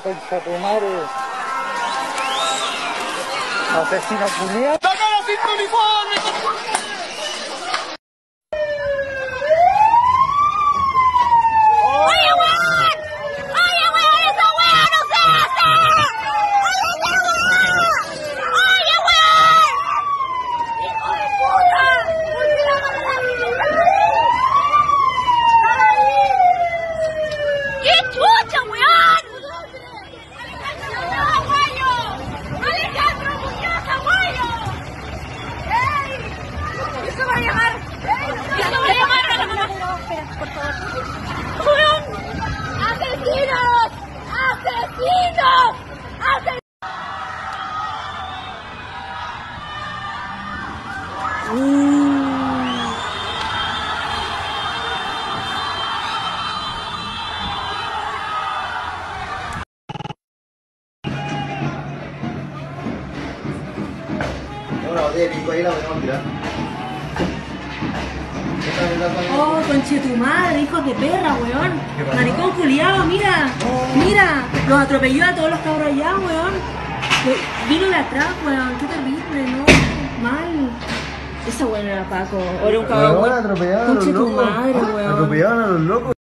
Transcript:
concha tu madre. Asesino culiado. ¡Oye, weón! ¡Oye, weón! ¡Esa weá no se hace! ¡Oye, weón! ¡Oye, weón! ¡Hijo de puta! ¿Por qué la van a ¡Qué chucha, weón! ¡Alejandro, aguayo! ¡Alejandro, Muñoz, aguayo! ¡Ey! ¡Eso va a llamar! ¡Eso va a llamar. ¡Asesinos! ¡Asesinos! ¡Asesinos! Botella de ahí, la podemos tirar. Oh, conche tu madre, hijos de perra, weón. Maricón culiado, mira. Mira, los atropelló a todos los cabros allá, weón. We- Vino de atrás, weón. Qué terrible, no. Mal. Esa weón era Paco. Era un cabrón. Weón, atropellaban a los Conche tu locos. madre, weón. Atropellaban a los locos.